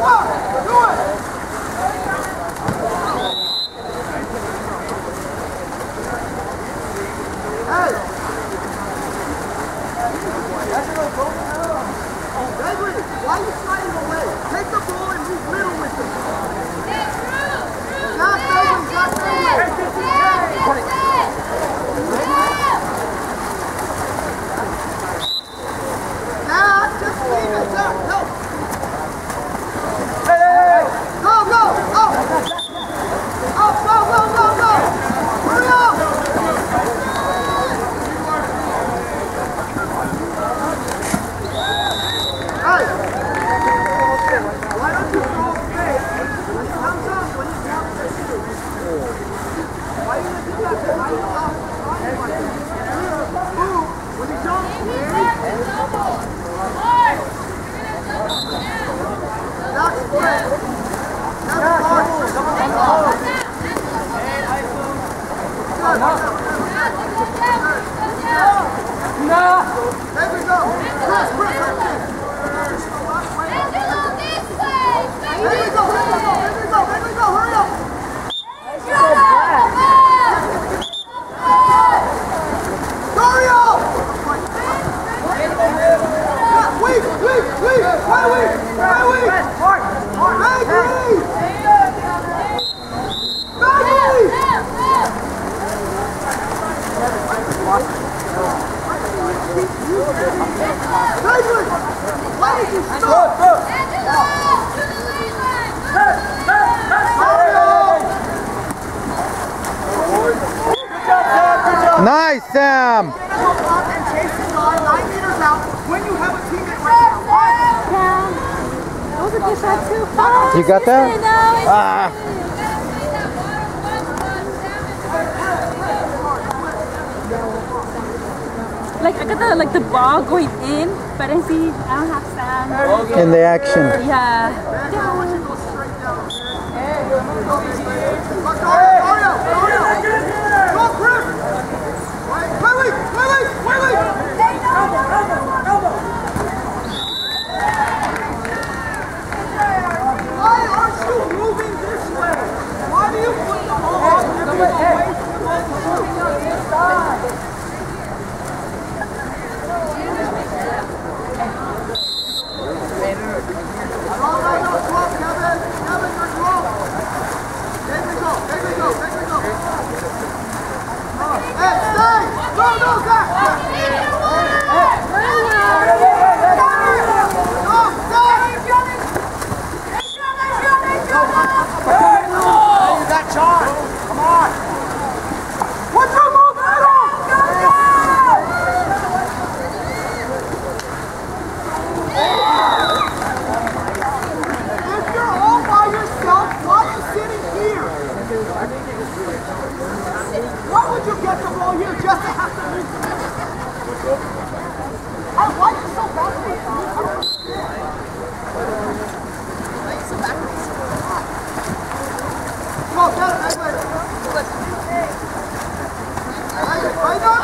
One, two, Nice, Sam. You got that? Ah. Like I got the like the ball going in, but I see I don't have Sam. In the action. Yeah. yeah. What would you get the ball here just to have to leave? I why you so are you so bad? Come get it, Edward. Edward.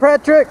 Patrick.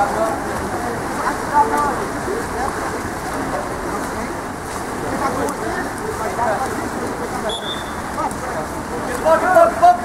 Fuck, fuck, fuck,